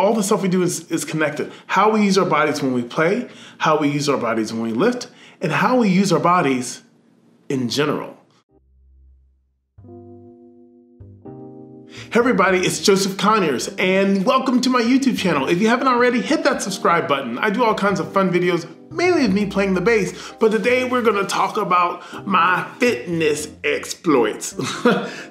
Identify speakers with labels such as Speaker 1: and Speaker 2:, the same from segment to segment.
Speaker 1: all the stuff we do is, is connected. How we use our bodies when we play, how we use our bodies when we lift, and how we use our bodies in general. Hey everybody, it's Joseph Conyers, and welcome to my YouTube channel. If you haven't already, hit that subscribe button. I do all kinds of fun videos, mainly of me playing the bass, but today we're gonna talk about my fitness exploits.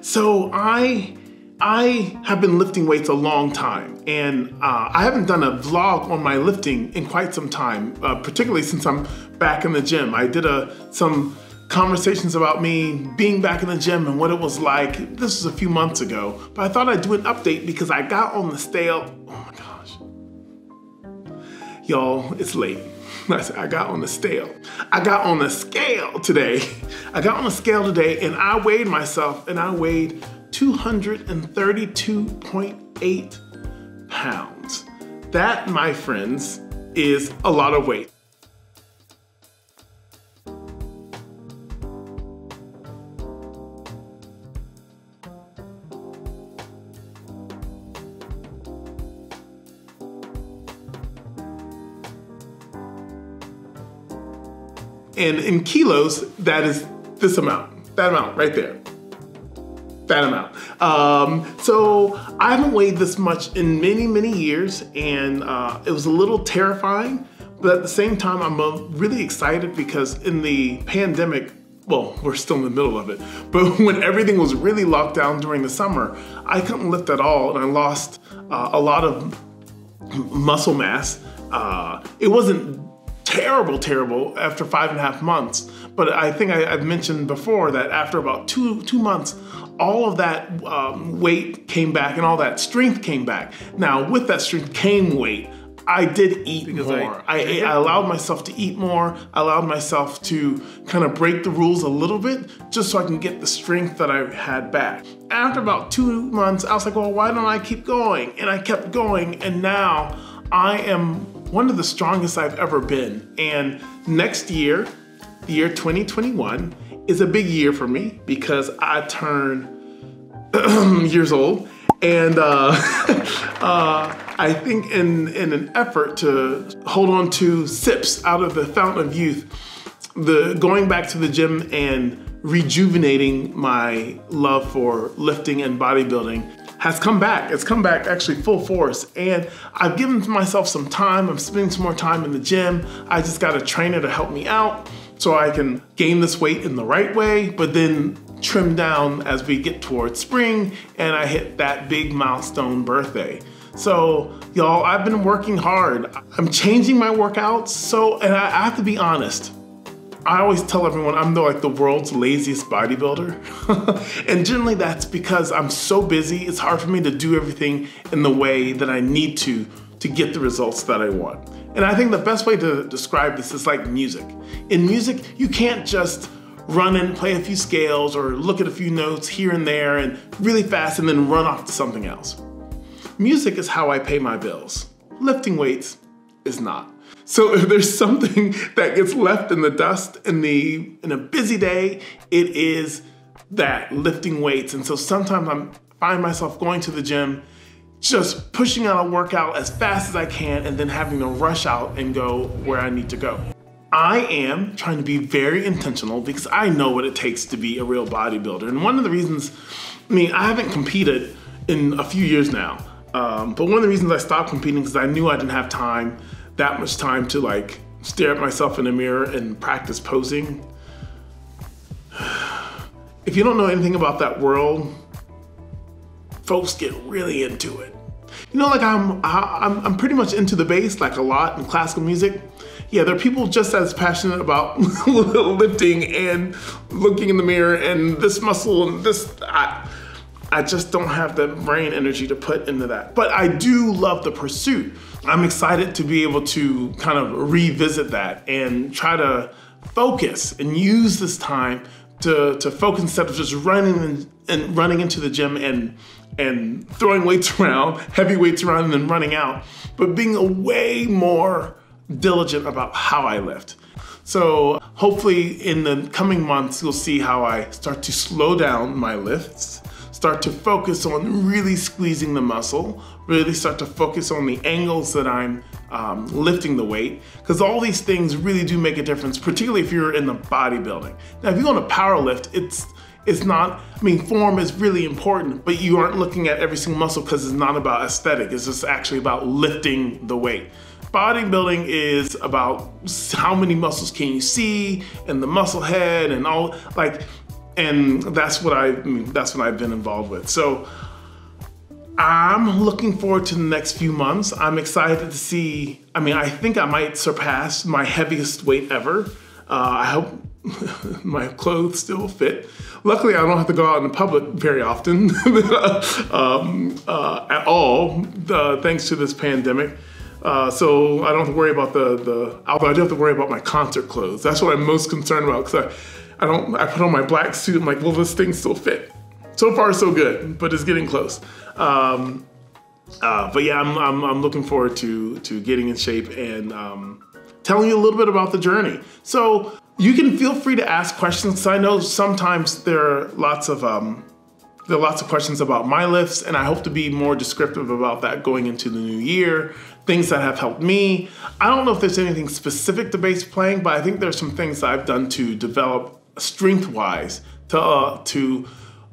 Speaker 1: so I I have been lifting weights a long time, and uh, I haven't done a vlog on my lifting in quite some time, uh, particularly since I'm back in the gym. I did a, some conversations about me being back in the gym and what it was like. This was a few months ago, but I thought I'd do an update because I got on the scale. Oh my gosh. Y'all, it's late. I got on the scale. I got on the scale today. I got on the scale today and I weighed myself and I weighed 232.8 pounds. That, my friends, is a lot of weight. And in kilos, that is this amount, that amount right there. That amount. Um, so I haven't weighed this much in many, many years, and uh, it was a little terrifying, but at the same time, I'm uh, really excited because in the pandemic, well, we're still in the middle of it, but when everything was really locked down during the summer, I couldn't lift at all, and I lost uh, a lot of muscle mass. Uh, it wasn't terrible, terrible after five and a half months. But I think I, have mentioned before that after about two two months, all of that um, weight came back and all that strength came back. Now with that strength came weight. I did eat because more. I, I, I, allowed myself to eat more. I allowed myself to kind of break the rules a little bit just so I can get the strength that I had back. After about two months, I was like, well, why don't I keep going? And I kept going, and now I am one of the strongest I've ever been. And next year, the year 2021, is a big year for me because I turn years old. And uh, uh, I think in, in an effort to hold on to sips out of the fountain of youth, the going back to the gym and rejuvenating my love for lifting and bodybuilding has come back. It's come back actually full force. And I've given myself some time. I'm spending some more time in the gym. I just got a trainer to help me out so I can gain this weight in the right way, but then trim down as we get towards spring and I hit that big milestone birthday. So y'all, I've been working hard. I'm changing my workouts. So, and I have to be honest, I always tell everyone I'm the, like the world's laziest bodybuilder. and generally that's because I'm so busy, it's hard for me to do everything in the way that I need to to get the results that I want. And I think the best way to describe this is like music. In music, you can't just run and play a few scales or look at a few notes here and there and really fast and then run off to something else. Music is how I pay my bills. Lifting weights is not. So if there's something that gets left in the dust in the in a busy day, it is that lifting weights. And so sometimes I find myself going to the gym, just pushing out a workout as fast as I can and then having to rush out and go where I need to go. I am trying to be very intentional because I know what it takes to be a real bodybuilder. And one of the reasons, I mean, I haven't competed in a few years now, um, but one of the reasons I stopped competing is I knew I didn't have time that much time to like stare at myself in the mirror and practice posing. If you don't know anything about that world, folks get really into it. You know, like I'm, I'm, I'm pretty much into the bass, like a lot in classical music. Yeah, there are people just as passionate about lifting and looking in the mirror and this muscle and this. I, I just don't have the brain energy to put into that. But I do love the pursuit. I'm excited to be able to kind of revisit that and try to focus and use this time to, to focus instead of just running and, and running into the gym and and throwing weights around, heavy weights around and then running out, but being a way more diligent about how I lift. So hopefully in the coming months, you'll see how I start to slow down my lifts start to focus on really squeezing the muscle, really start to focus on the angles that I'm um, lifting the weight, because all these things really do make a difference, particularly if you're in the bodybuilding. Now, if you want to power lift, it's it's not, I mean, form is really important, but you aren't looking at every single muscle because it's not about aesthetic. It's just actually about lifting the weight. Bodybuilding is about how many muscles can you see and the muscle head and all like, and that's what I, I mean, that's what I've been involved with. So I'm looking forward to the next few months. I'm excited to see, I mean, I think I might surpass my heaviest weight ever. Uh, I hope my clothes still fit. Luckily, I don't have to go out in the public very often um, uh, at all, uh, thanks to this pandemic. Uh, so I don't have to worry about the, the, although I do have to worry about my concert clothes. That's what I'm most concerned about because I, I don't, I put on my black suit, I'm like, will this thing still fit? So far, so good, but it's getting close. Um, uh, but yeah, I'm, I'm, I'm, looking forward to, to getting in shape and um, telling you a little bit about the journey. So you can feel free to ask questions. because I know sometimes there are lots of um, there are lots of questions about my lifts, and I hope to be more descriptive about that going into the new year. Things that have helped me. I don't know if there's anything specific to bass playing, but I think there's some things I've done to develop strength-wise to uh, to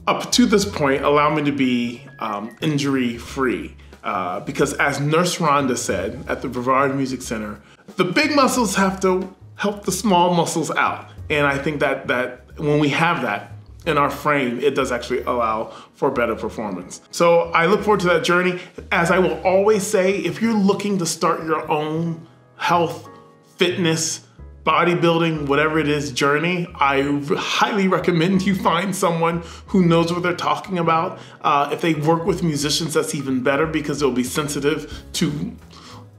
Speaker 1: up to this point allow me to be um, injury-free. Uh, because as Nurse Rhonda said at the Brevard Music Center, the big muscles have to help the small muscles out. And I think that that when we have that in our frame, it does actually allow for better performance. So I look forward to that journey. As I will always say, if you're looking to start your own health, fitness, bodybuilding, whatever it is, journey, I highly recommend you find someone who knows what they're talking about. Uh, if they work with musicians, that's even better because they'll be sensitive to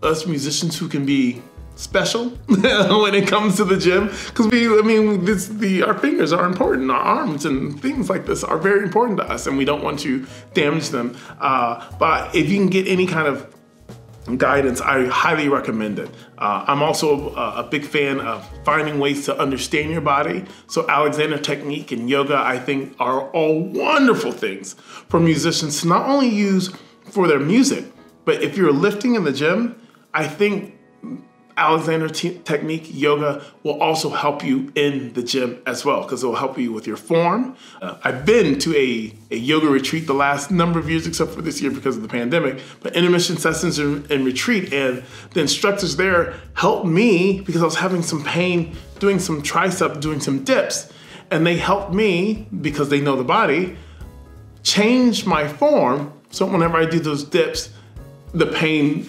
Speaker 1: us musicians who can be special when it comes to the gym. Because we i mean this the our fingers are important. Our arms and things like this are very important to us and we don't want to damage them. Uh, but if you can get any kind of guidance i highly recommend it. Uh, i'm also a, a, big fan of finding ways to understand your body. So alexander technique and yoga i think are all wonderful things for musicians to not only use for their music but if you're lifting in the gym i think Alexander Technique Yoga will also help you in the gym as well because it will help you with your form. Uh, I've been to a, a yoga retreat the last number of years, except for this year because of the pandemic, but intermission sessions and, and retreat. And the instructors there helped me because I was having some pain doing some tricep, doing some dips. And they helped me because they know the body change my form. So whenever I do those dips, the pain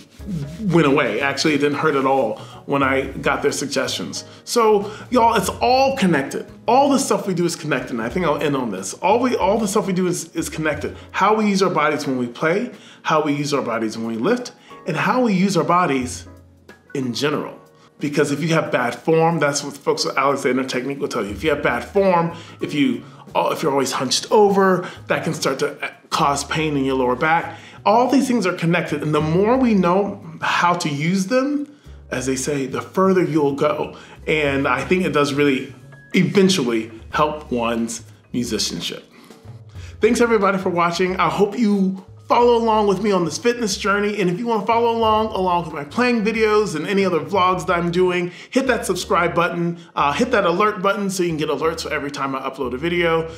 Speaker 1: went away. Actually, it didn't hurt at all when I got their suggestions. So, y'all, it's all connected. All the stuff we do is connected. And I think I'll end on this. All we, all the stuff we do is, is connected. How we use our bodies when we play, how we use our bodies when we lift, and how we use our bodies in general. Because if you have bad form, that's what folks with Alexander Technique will tell you. If you have bad form, if you Oh, if you're always hunched over, that can start to uh, cause pain in your lower back all these things are connected, and the more we know how to use them, as they say, the further you'll go. And I think it does really eventually help one's musicianship. Thanks everybody for watching. I hope you follow along with me on this fitness journey. And if you want to follow along, along with my playing videos and any other vlogs that I'm doing, hit that subscribe button, uh, hit that alert button so you can get alerts for every time I upload a video.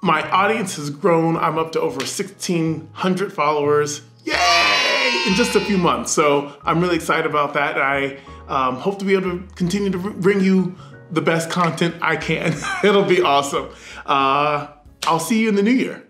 Speaker 1: My audience has grown. I'm up to over 1,600 followers. Yay! In just a few months. So I'm really excited about that. I um, hope to be able to continue to bring you the best content I can. It'll be awesome. Uh, I'll see you in the new year.